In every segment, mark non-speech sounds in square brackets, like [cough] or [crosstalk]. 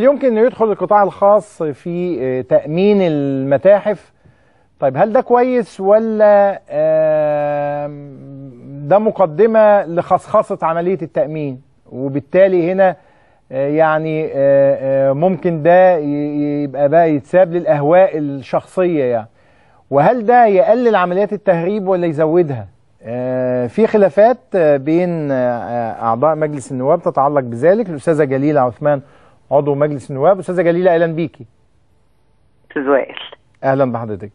يمكن إنه يدخل القطاع الخاص في آه، تأمين المتاحف. طيب هل ده كويس ولا ده مقدمة لخصخصة عملية التأمين؟ وبالتالي هنا آه، يعني آه، ممكن ده يبقى بقى يتساب للأهواء الشخصية يعني. وهل ده يقلل عمليات التهريب ولا يزودها؟ في خلافات بين أعضاء مجلس النواب تتعلق بذلك. الأستاذة جليلة عثمان عضو مجلس النواب. أستاذة جليلة أهلا بيكي. أستاذ وائل. أهلا بحضرتك.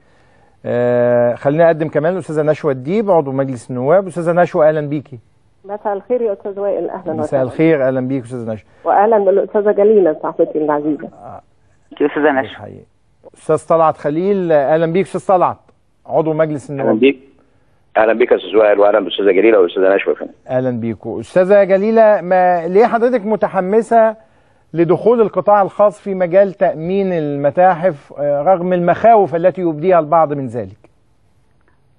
آه، خلينا أقدم كمان الأستاذة نشوى الديب عضو مجلس النواب. أستاذة نشوى أهلا بيكي. مساء الخير يا أستاذ وائل. أهلا مساء وسهلا الخير أهلا بيك أستاذة نشوى. واهلا بالاستاذه جليلة صاحبتي العزيزة. يا أستاذة نشوى. أستاذ طلعت خليل. آه، أهلا بيك أستاذ طلعت. عضو مجلس أهلا النواب بيك أهلا بيك يا أستاذ وائل واهلا بالاستاذه جليلة والاستاذه نشوى. أهلا بيكم أستاذة جليلة ما ليه حضرتك متحمسة لدخول القطاع الخاص في مجال تأمين المتاحف آه، رغم المخاوف التي يبديها البعض من ذلك.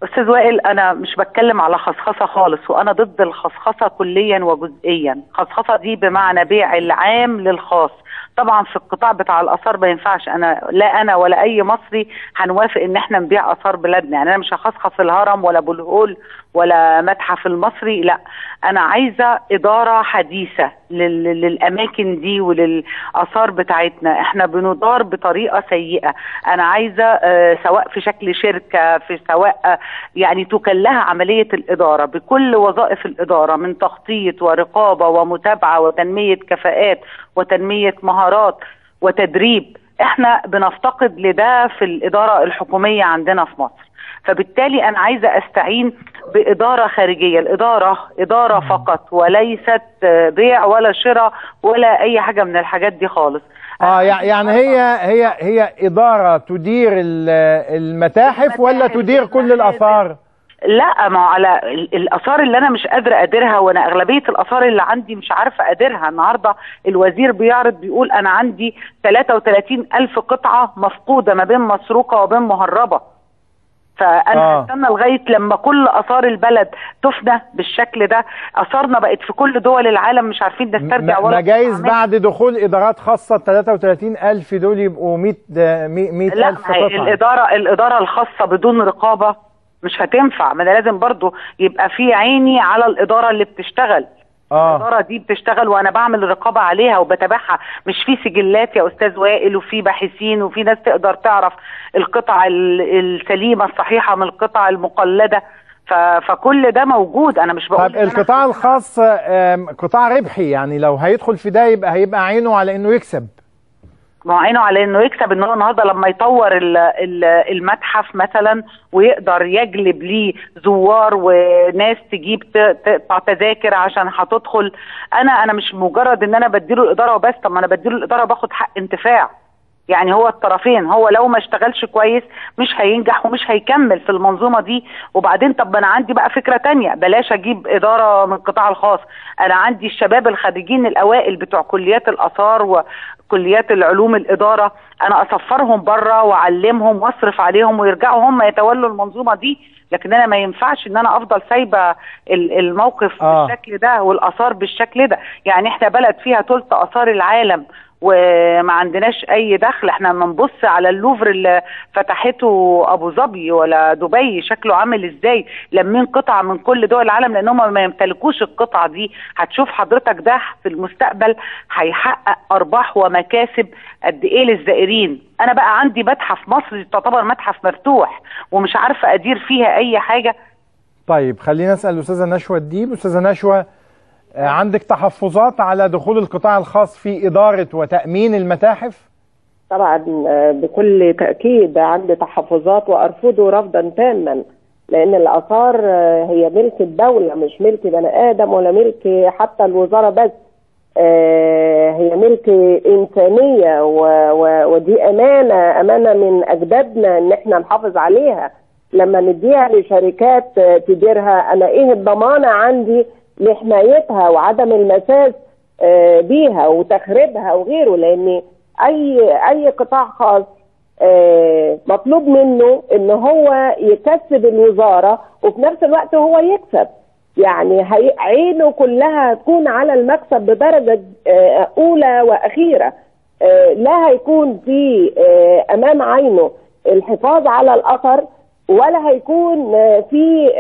أستاذ وائل أنا مش بتكلم على خصخصة خالص وأنا ضد الخصخصة كليا وجزئيا. خصخصة دي بمعنى بيع العام للخاص. طبعا في القطاع بتاع الآثار ما ينفعش أنا لا أنا ولا أي مصري هنوافق إن إحنا نبيع آثار بلادنا. يعني أنا مش هخصخص الهرم ولا ابو الهول ولا متحف المصري لا. أنا عايزة إدارة حديثة لل- للأماكن دي وللآثار بتاعتنا. إحنا بندار بطريقة سيئة. أنا عايزة آه، سواء في شكل شركة في سواء آه، يعني تكلها عملية الإدارة بكل وظائف الإدارة من تخطيط ورقابة ومتابعة وتنمية كفاءات وتنمية مهارات وتدريب إحنا بنفتقد لده في الإدارة الحكومية عندنا في مصر. فبالتالي أنا عايزة أستعين بإدارة خارجية الإدارة إدارة فقط وليست بيع ولا شراء ولا أي حاجة من الحاجات دي خالص. آه يع- يعني هي هي هي إدارة تدير ال- المتاحف ولا تدير كل الآثار؟ لا ما على ال- الآثار اللي أنا مش قادرة اديرها وأنا أغلبية الآثار اللي عندي مش عارفة اديرها النهارده الوزير بيعرض بيقول أنا عندي 33 ألف قطعة مفقودة ما بين مسروقة وبين مهربة فأنا آه. هستنى لغاية لما كل آثار البلد تفنى بالشكل ده آثارنا بقت في كل دول العالم مش عارفين نسترجع ولا ما جايز. بعد دخول إدارات خاصة 33 ألف دول يبقوا 100 100 لا ألف قطعة الإدارة الإدارة الخاصة بدون رقابة مش هتنفع. ما أنا لازم برضو يبقى في عيني على الإدارة اللي بتشتغل. آه. الإدارة دي بتشتغل وأنا بعمل رقابة عليها وبتابعها. مش في سجلات يا أستاذ وائل وفي باحثين وفي ناس تقدر تعرف القطع ال- السليمة الصحيحة من القطع المقلدة. ف... فكل ده موجود. أنا مش بقول طب القطاع الخاص قطاع ربحي يعني لو هيدخل في ده يبقى هيبقى عينه على إنه يكسب. ما هو عينه على إنه يكسب إن هو النهارده لما يطور ال- ال- المتحف مثلا ويقدر يجلب ليه زوار وناس تجيب تقطع تذاكر عشان هتدخل. أنا أنا مش مجرد إن أنا بديله الإدارة وبس طب ما أنا بديله الإدارة وباخد حق انتفاع. يعني هو الطرفين هو لو ما اشتغلش كويس مش هينجح ومش هيكمل في المنظومة دي. وبعدين طب ما أنا عندي بقى فكرة تانية بلاش أجيب إدارة من القطاع الخاص. أنا عندي الشباب الخريجين الأوائل بتوع كليات الآثار وكليات العلوم الإدارة. أنا اسفرهم بره وأعلمهم وأصرف عليهم ويرجعوا هم يتولوا المنظومة دي. لكن أنا ما ينفعش إن أنا أفضل سايبة ال- الموقف آه. بالشكل ده والآثار بالشكل ده. يعني إحنا بلد فيها ثلث آثار العالم وما عندناش أي دخل. إحنا ما نبص على اللوفر اللي فتحته أبو ظبي ولا دبي شكله عامل إزاي؟ لمين قطع من كل دول العالم؟ لأن هم ما يمتلكوش القطعة دي. هتشوف حضرتك ده في المستقبل هيحقق أرباح ومكاسب قد إيه للزائرين. أنا بقى عندي متحف مصر تعتبر متحف مفتوح ومش عارفة أدير فيها أي حاجة. طيب خلينا نسال الاستاذه نشوى الديب أستاذة نشوى عندك تحفظات على دخول القطاع الخاص في إدارة وتأمين المتاحف؟ طبعا آه، بكل تأكيد عندي تحفظات وارفضه رفضا تاما لأن الآثار آه، هي ملك الدولة مش ملك بني آدم ولا ملك حتى الوزارة بس. آه، هي ملك و- ودي أمانة أمانة من اجدادنا إن إحنا نحافظ عليها. لما نديها لشركات آه، تديرها أنا إيه الضمانة عندي لحمايتها وعدم المساس آه، بيها وتخريبها وغيره لأن أي أي قطاع خاص آه، مطلوب منه إن هو يكسب الوزارة وفي نفس الوقت هو يكسب. يعني عينه كلها تكون على المكسب بدرجة آه، أولى وأخيرة. لا هيكون في أمام عينه الحفاظ على الأثر ولا هيكون في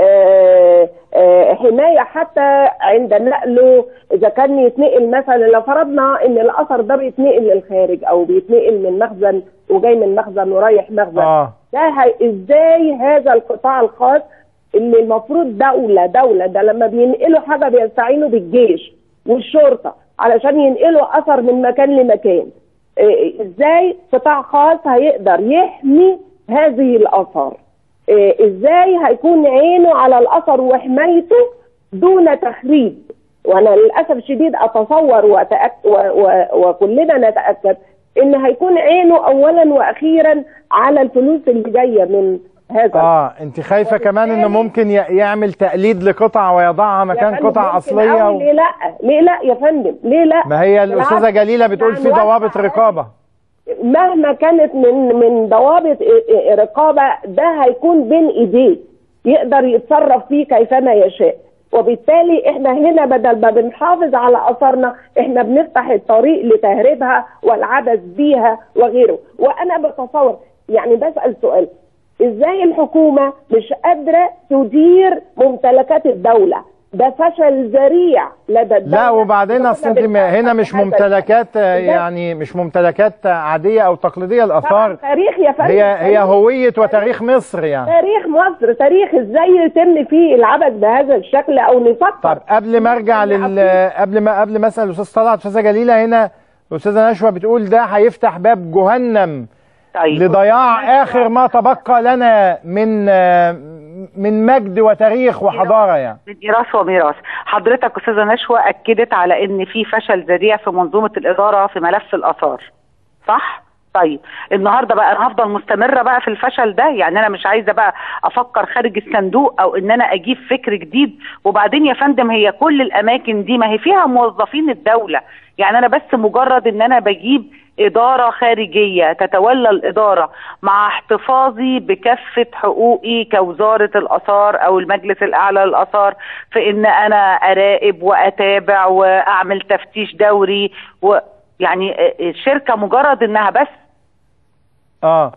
حماية حتى عند نقله. إذا كان يتنقل مثلا لو فرضنا إن الأثر ده بيتنقل للخارج أو بيتنقل من مخزن وجاي من مخزن ورايح مخزن. آه. ده إزاي هذا القطاع الخاص اللي المفروض دولة دولة ده لما بينقلوا حاجة بيستعينوا بالجيش والشرطة علشان ينقلوا أثر من مكان لمكان. إيه، إزاي قطاع خاص هيقدر يحمي هذه الآثار إيه، إزاي هيكون عينه على الأثر وحمايته دون تخريب؟ وأنا للأسف الشديد أتصور وأتأكد و و وكلنا نتأكد إن هيكون عينه اولا وأخيرا على الفلوس اللي جاية من هذا. آه أنت خايفة كمان إنه ممكن ي- يعمل تقليد لقطع ويضعها مكان قطع أصلية و... ليه لا ليه لا يا فندم؟ ليه لا؟ ما هي الأستاذة جليلة بتقول في يعني ضوابط وقع- رقابة. مهما كانت من من ضوابط رقابه ده هيكون بين ايديه يقدر يتصرف فيه كيفما يشاء. وبالتالي إحنا هنا بدل ما بنحافظ على آثارنا إحنا بنفتح الطريق لتهريبها والعبث بيها وغيره. وأنا بتصور يعني بسأل سؤال إزاي الحكومة مش قادرة تدير ممتلكات الدولة؟ ده فشل ذريع. لدى الدولة لا وبعدين اصل انت هنا مش ممتلكات آه، يعني مش ممتلكات عادية أو تقليدية. الآثار تاريخ يا فندم هي هي. هوية وتاريخ مصر يعني. تاريخ مصر تاريخ إزاي يتم فيه العبث بهذا الشكل أو نفكر. طب قبل ما أرجع لل قبل ما قبل ما أسأل الاستاذ طلعت أستاذة جليلة هنا الاستاذه نشوى بتقول ده هيفتح باب جهنم طيب. لضياع آخر ما تبقى لنا من آه، من مجد وتاريخ وحضارة يعني. ميراث وميراث. حضرتك أستاذة نشوى أكدت على إن في فشل ذريع في منظومة الإدارة في ملف الآثار. صح؟ طيب. النهارده بقى أنا هفضل مستمرة بقى في الفشل ده. يعني أنا مش عايزة بقى أفكر خارج الصندوق أو إن أنا أجيب فكر جديد. وبعدين يا فندم هي كل الأماكن دي ما هي فيها موظفين الدولة. يعني أنا بس مجرد إن أنا بجيب إدارة خارجية تتولى الإدارة مع احتفاظي بكافة حقوقي كوزارة الآثار أو المجلس الأعلى للآثار في إن أنا أراقب وأتابع وأعمل تفتيش دوري ويعني الشركة مجرد إنها بس. آه.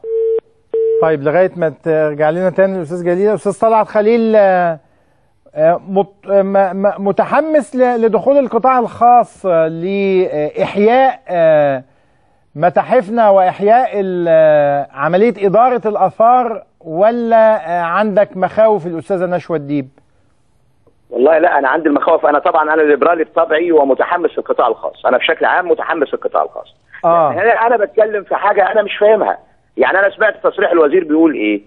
طيب لغاية ما ترجع لنا تاني الاستاذ جليل. الاستاذ طلعت خليل آه، آه، آه، متحمس لدخول القطاع الخاص آه، لإحياء آه، متاحفنا وإحياء ال- آه، عملية إدارة الآثار ولا آه، عندك مخاوف الأستاذة نشوى الديب؟ والله لا أنا عندي المخاوف. أنا طبعا أنا ليبرالي بطبعي ومتحمس للقطاع الخاص. أنا بشكل عام متحمس للقطاع الخاص. آه. أنا أنا بتكلم في حاجة أنا مش فاهمها. يعني أنا سمعت تصريح الوزير بيقول إيه؟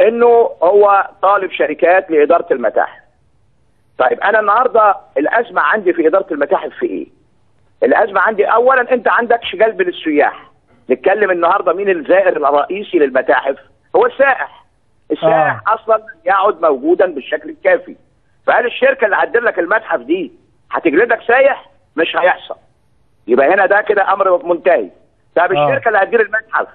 إنه هو طالب شركات لإدارة المتاحف. طيب أنا النهارده الأزمة عندي في إدارة المتاحف في إيه؟ الأزمة عندي اولا أنت عندكش جلب للسياح. نتكلم النهارده مين الزائر الرئيسي للمتاحف؟ هو السائح. السائح آه. أصلا يعد موجودا بالشكل الكافي. فهل الشركة اللي هتدير لك المتحف دي هتجلدك سايح مش هيحصل. يبقى هنا ده كده أمر منتهي. طب آه. الشركة اللي هتدير المتحف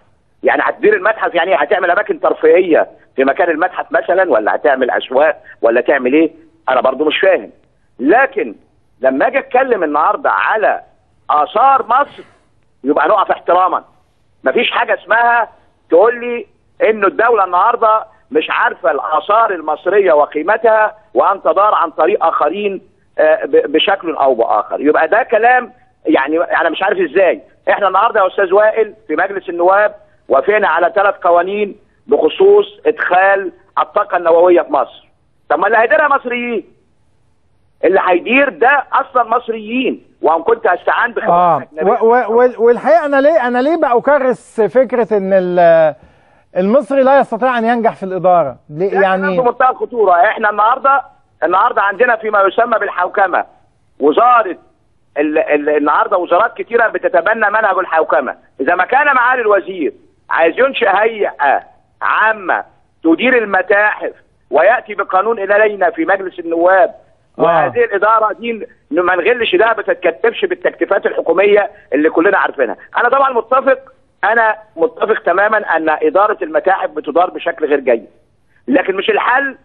يعني هتدير المتحف يعني هتعمل أماكن ترفيهية في مكان المتحف مثلا ولا هتعمل أسواق ولا تعمل إيه؟ أنا برضو مش فاهم. لكن لما أجي أتكلم النهارده على آثار مصر يبقى نقف احتراما. مفيش حاجة اسمها تقول لي إنه الدولة النهارده مش عارفة الآثار المصرية وقيمتها وان تدار عن طريق آخرين آه، بشكل أو بآخر. يبقى ده كلام يعني أنا مش عارف إزاي. إحنا النهارده يا أستاذ وائل في مجلس النواب وافقنا على ثلاث قوانين بخصوص إدخال الطاقة النووية في مصر. طب ما اللي هيديرها مصريين؟ اللي هيدير ده أصلا مصريين. وان كنت أستعان بخبرات أجنبية. و- و- وال- والحقيقة أنا ليه أنا ليه بقى أكرس فكرة إن ال- المصري لا يستطيع أن ينجح في الإدارة ليه يعني في منتهى الخطوره إحنا النهارده النهارده عندنا فيما يسمى بالحوكمة وزارة ال ال النهارده وزارات كتيرة بتتبنى منهج الحوكمة إذا ما كان معالي الوزير عايز ينشئ هيئة عامة تدير المتاحف ويأتي بقانون إلينا في مجلس النواب آه. وهذه الإدارة دي ما نغلش ده ما تتكتفش بالتكتيفات الحكومية اللي كلنا عارفينها. أنا طبعا متفق أنا متفق تماما أن إدارة المتاحف بتدار بشكل غير جيد. لكن مش الحل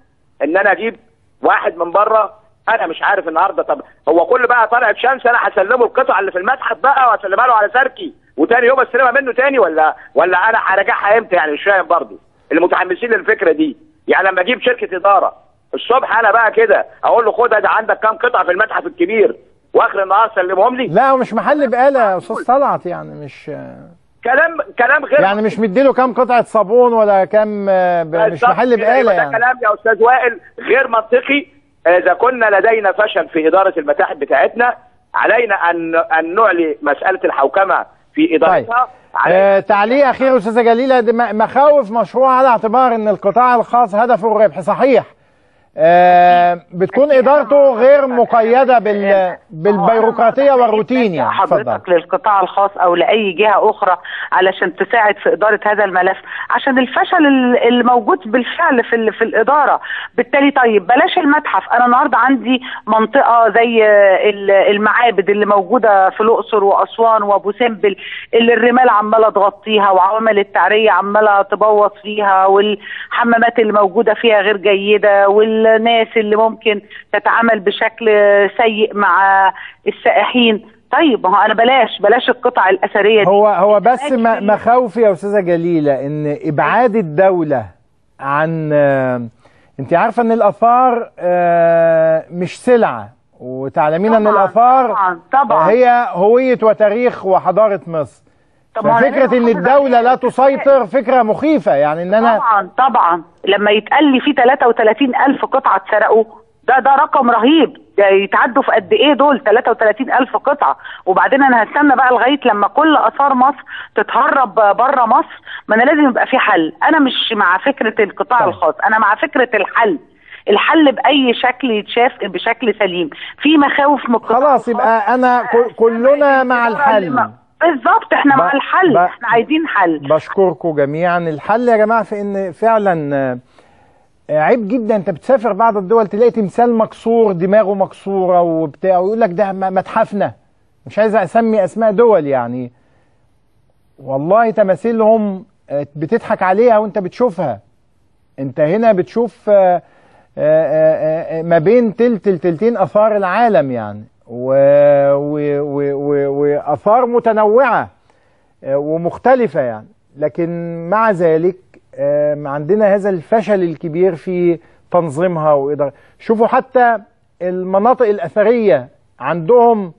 إن أنا أجيب واحد من بره أنا مش عارف النهارده طب هو كل بقى طالع بشمس أنا هسلمه القطع اللي في المتحف بقى وهسلمها له على سركي وتاني يوم استلمها منه تاني ولا ولا أنا هراجعها إمتى يعني؟ مش فاهم برضه. المتحمسين للفكرة دي. يعني لما أجيب شركة إدارة الصبح أنا بقى كده أقول له خدها ده عندك كام قطعة في المتحف الكبير؟ واخر النهار سلمهم لي. لا هو مش محل بقالة يا أستاذ طلعت يعني مش كلام كلام غير يعني مش مديله كام قطعة صابون ولا كام ب- مش محل. بقالة يبقى ده يعني. كلام يا أستاذ وائل غير منطقي. إذا كنا لدينا فشل في إدارة المتاحف بتاعتنا علينا أن أن نعلي مسألة الحوكمة في طيب. ادارتها علينا آه تعليق أخير أستاذة جليلة مخاوف مشروع على اعتبار إن القطاع الخاص هدفه الربح صحيح. بتكون إدارته غير مقيدة بال بالبيروقراطية والروتين يعني. حضرتك للقطاع الخاص أو لأي جهة أخرى علشان تساعد في إدارة هذا الملف عشان الفشل ال- الموجود بالفعل في في الإدارة. بالتالي طيب بلاش المتحف. أنا النهارده عندي منطقة زي ال- المعابد اللي موجودة في الأقصر وأسوان وأبو سمبل اللي الرمال عمالة تغطيها وعوامل التعرية عمالة تبوظ فيها والحمامات اللي موجودة فيها غير جيدة والناس اللي ممكن تتعامل بشكل سيء مع السائحين. طيب ما هو أنا بلاش بلاش القطع الأثرية دي. هو هو بس مخاوفي يا أستاذة جليلة إن إبعاد الدولة عن آه، أنت عارفة إن الآثار آه، مش سلعة. وتعلمين إن الآثار طبعاً، طبعاً. هي هوية وتاريخ وحضارة مصر. لازم إن الدولة لا. تسيطر فكرة مخيفة يعني إن أنا طبعا طبعا. لما يتقال لي في 33 ألف قطعة اتسرقوا ده ده رقم رهيب. ده يتعدوا في قد إيه دول؟ 33 ألف قطعة. وبعدين أنا هستنى بقى لغاية لما كل آثار مصر تتهرب بره مصر ما أنا لازم يبقى في حل. أنا مش مع فكرة القطاع طيب. الخاص أنا مع فكرة الحل. الحل بأي شكل يتشاف بشكل سليم. في مخاوف من القطاع خلاص. يبقى أنا كل- كلنا [laughs] مع الحل. بالظبط إحنا ب- مع الحل ب- إحنا عايزين حل. بشكركم جميعا. الحل يا جماعة في إن فعلا آه، عيب جدا. أنت بتسافر بعض الدول تلاقي تمثال مكسور دماغه مكسورة وبتاع ويقول لك ده متحفنا مش عايز أسمي أسماء دول يعني. والله تماثيلهم آه، بتضحك عليها وأنت بتشوفها. أنت هنا بتشوف آه، ما بين تلت لتلتين آثار العالم يعني. وآثار متنوعة آه، ومختلفة يعني. لكن مع ذلك آه، عندنا هذا الفشل الكبير في تنظيمها وإدارة. شوفوا حتى المناطق الأثرية عندهم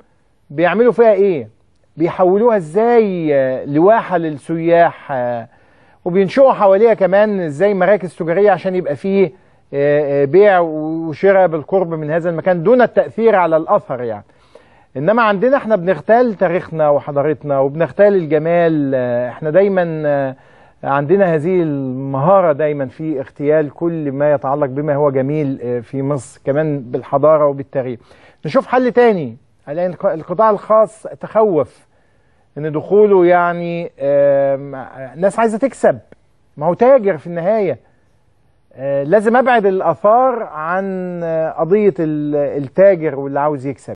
بيعملوا فيها إيه؟ بيحولوها إزاي آه، لواحة للسياح وبينشئوا حواليها كمان إزاي مراكز تجارية عشان يبقى فيه بيع وشراء بالقرب من هذا المكان دون التأثير على الأثر يعني. إنما عندنا إحنا بنغتال تاريخنا وحضارتنا وبنغتال الجمال آه، إحنا دايما آه، عندنا هذه المهارة دايما في اغتيال كل ما يتعلق بما هو جميل آه، في مصر كمان بالحضارة وبالتاريخ. نشوف حل تاني الق- القطاع الخاص تخوف إن دخوله يعني ناس عايزة تكسب. ما هو تاجر في النهاية. آه، لازم أبعد الآثار عن آه، قضية ال- التاجر واللي عاوز يكسب.